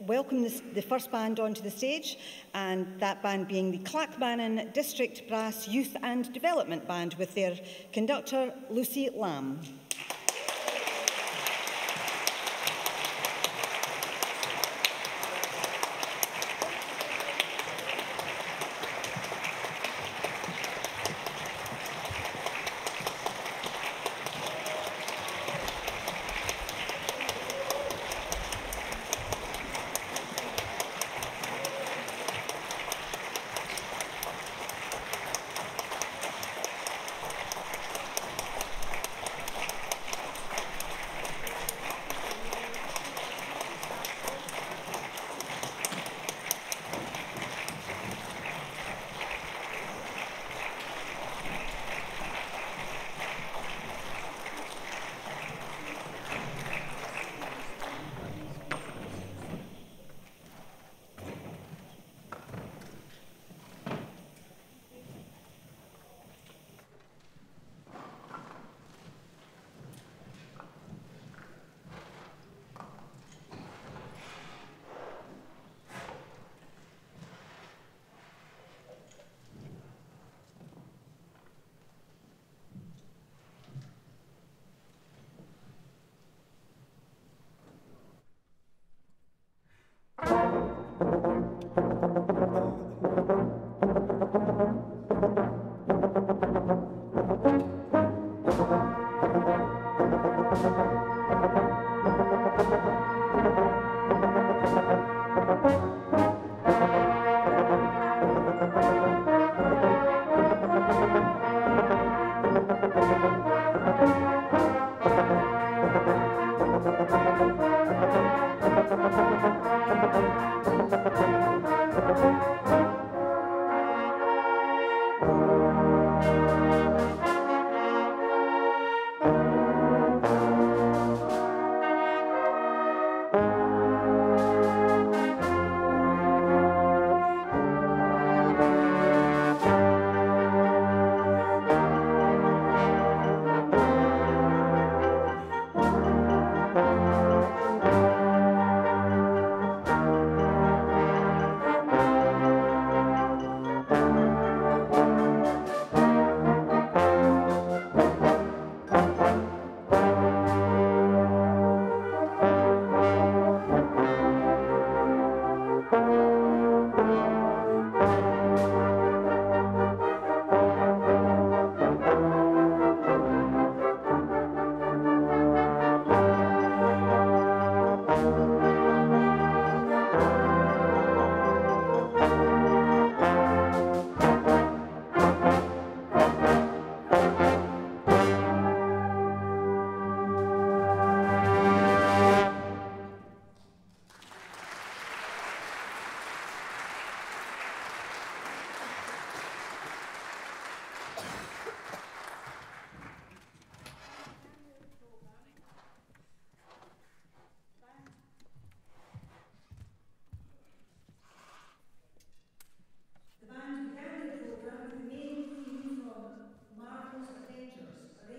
welcome this, the first band onto the stage, and that band being the Clackmannan District Brass Youth and Development Band with their conductor Lucy Lamb.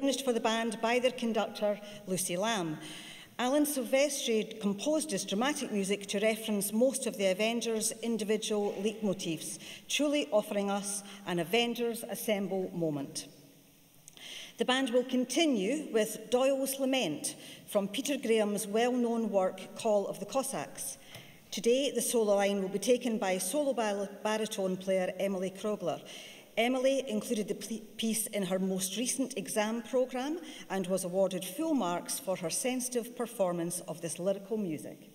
Arranged for the band by their conductor, Lucy Lamb. Alan Silvestri composed his dramatic music to reference most of the Avengers' individual leitmotifs, truly offering us an Avengers Assemble moment. The band will continue with Doyle's Lament from Peter Graham's well-known work Call of the Cossacks. Today, the solo line will be taken by solo baritone player Emily Krogler. Emily included the piece in her most recent exam programme and was awarded full marks for her sensitive performance of this lyrical music.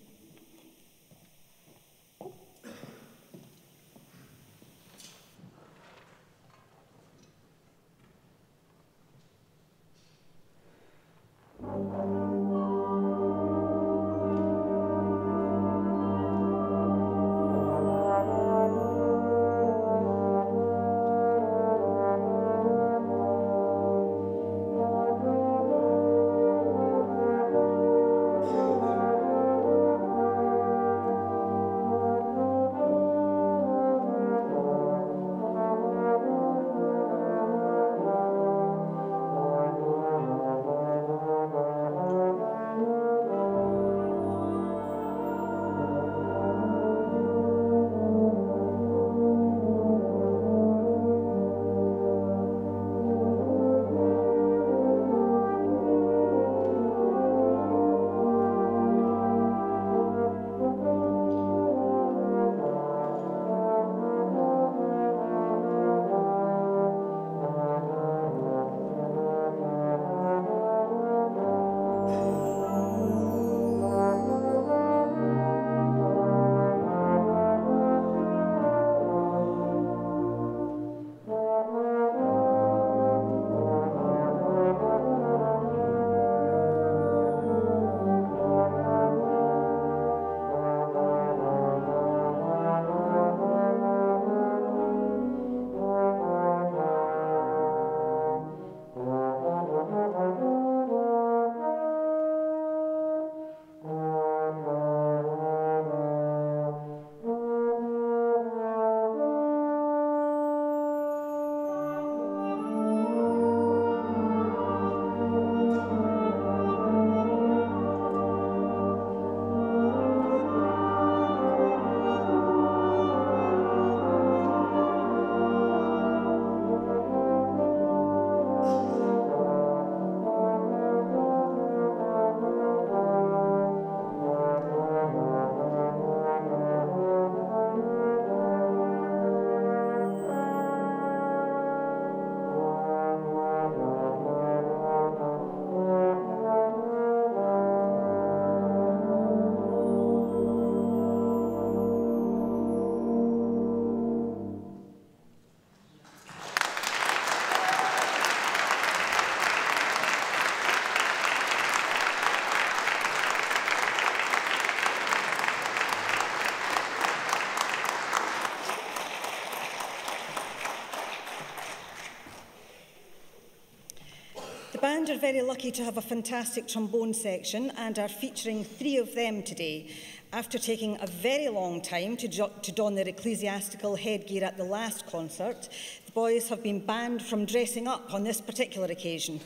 Band are very lucky to have a fantastic trombone section and are featuring three of them today. After taking a very long time to, to don their ecclesiastical headgear at the last concert, the boys have been banned from dressing up on this particular occasion.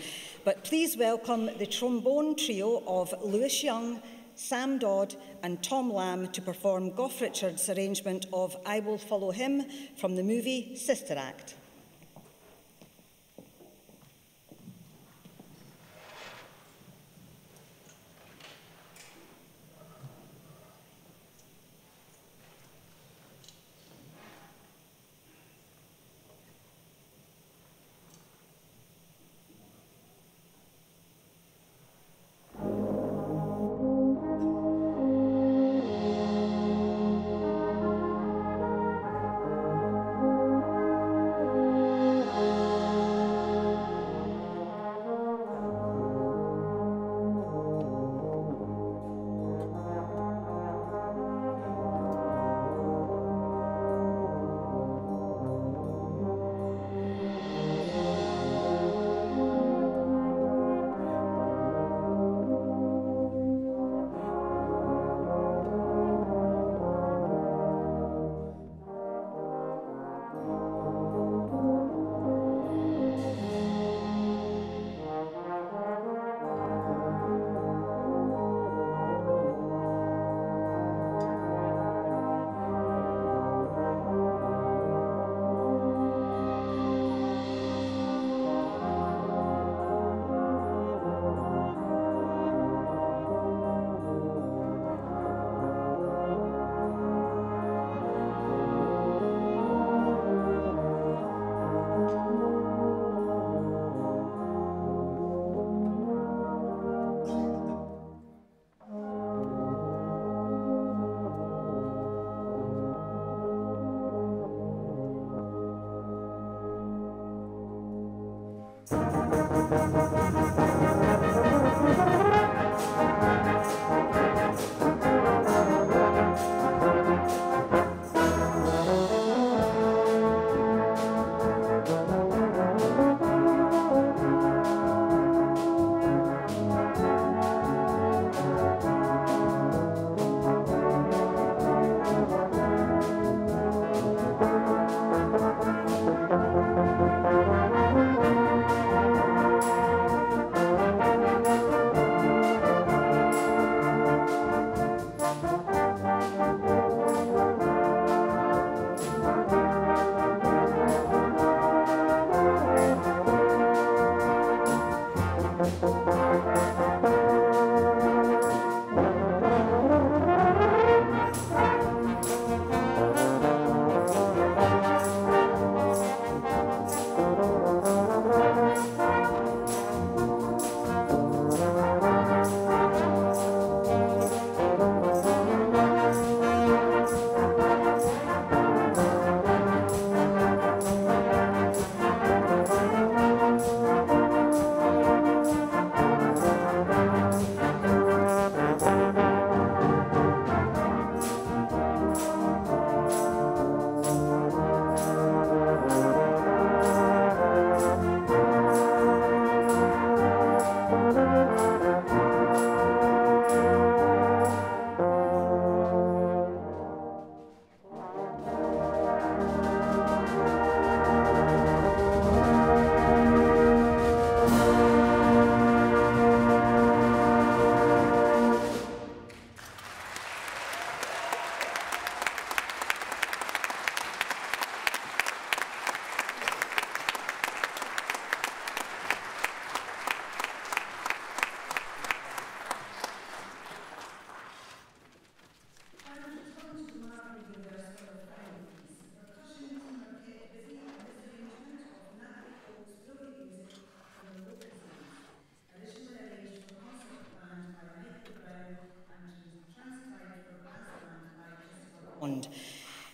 But please welcome the trombone trio of Lewis Young, Sam Dodd and Tom Lamb to perform Goff Richards' arrangement of I Will Follow Him from the movie Sister Act.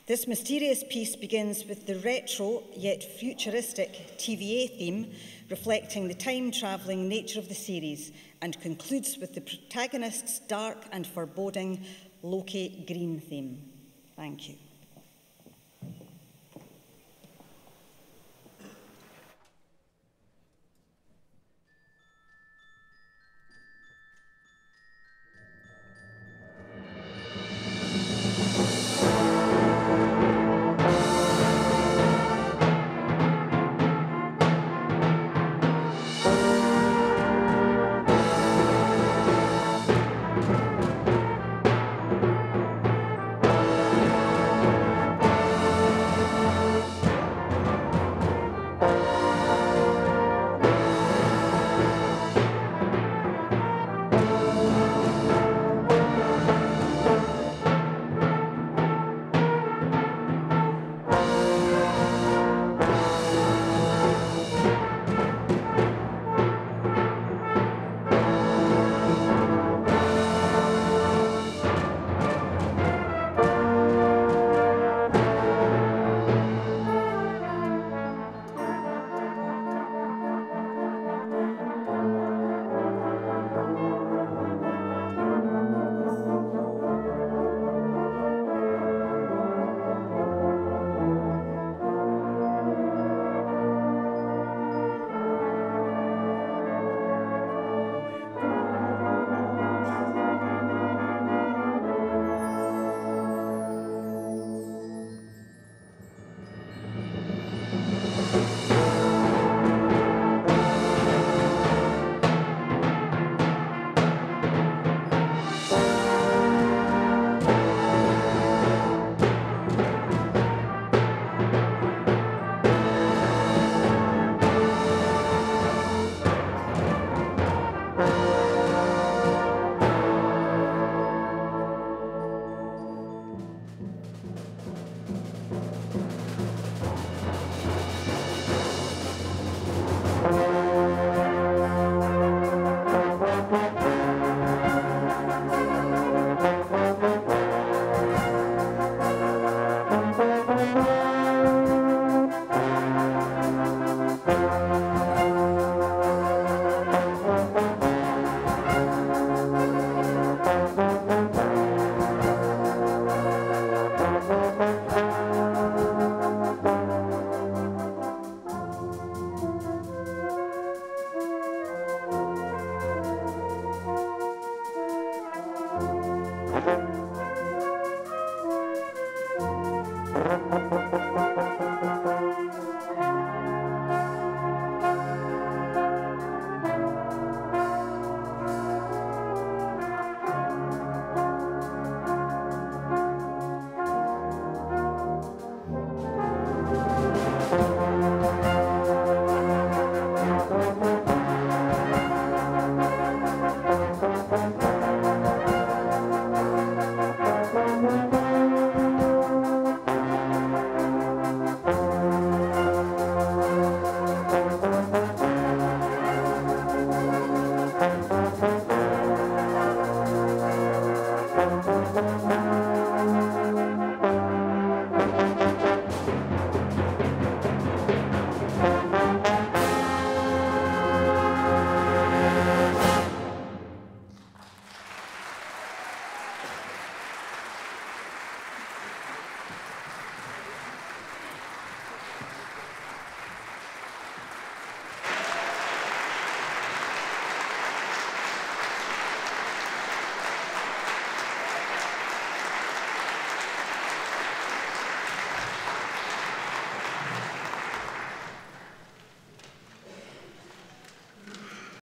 This mysterious piece begins with the retro yet futuristic TVA theme reflecting the time-travelling nature of the series and concludes with the protagonist's dark and foreboding Loki Green theme. Thank you.